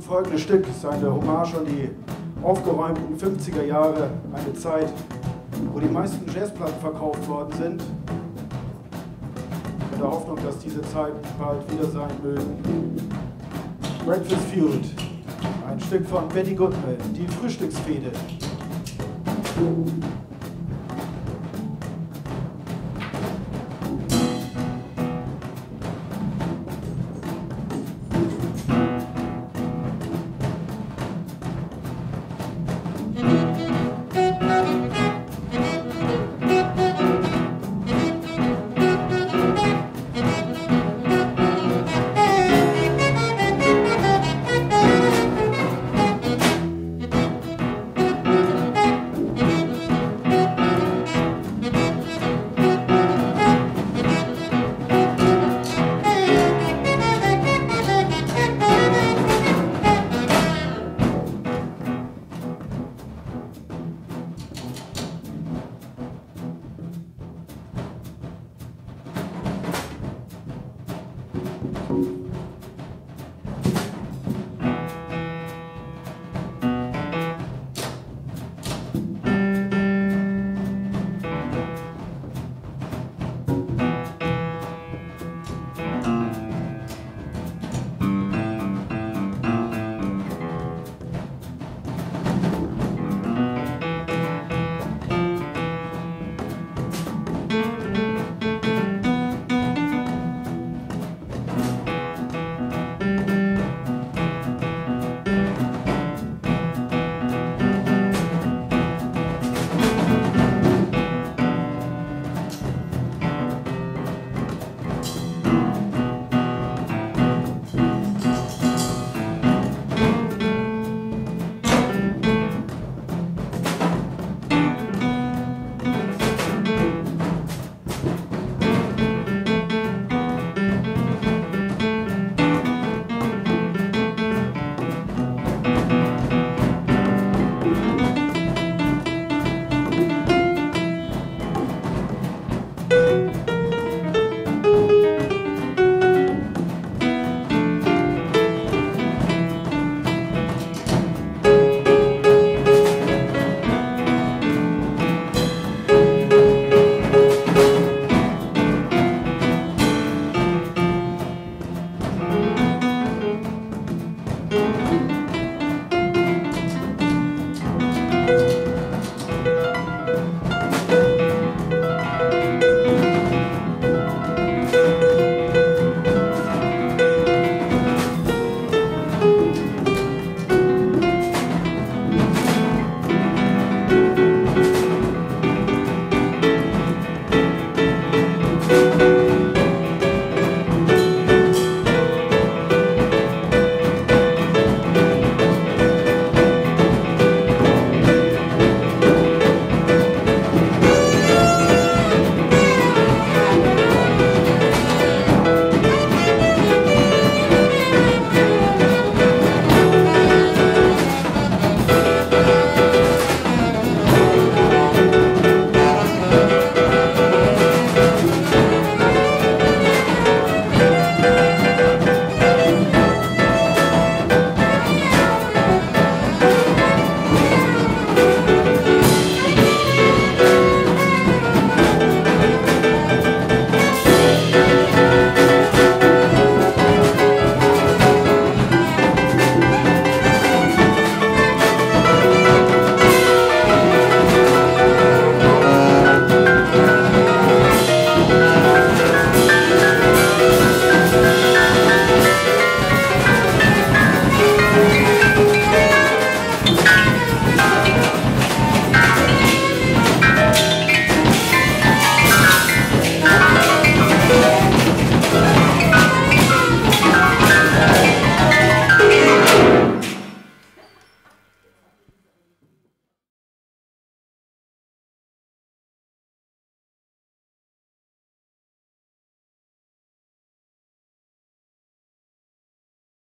folgende Stück ist eine Hommage an die aufgeräumten 50er Jahre, eine Zeit, wo die meisten Jazzplatten verkauft worden sind. In der Hoffnung, dass diese Zeit bald wieder sein mögen. Breakfast Feud, ein Stück von Betty Goodman, die Frühstücksfehde.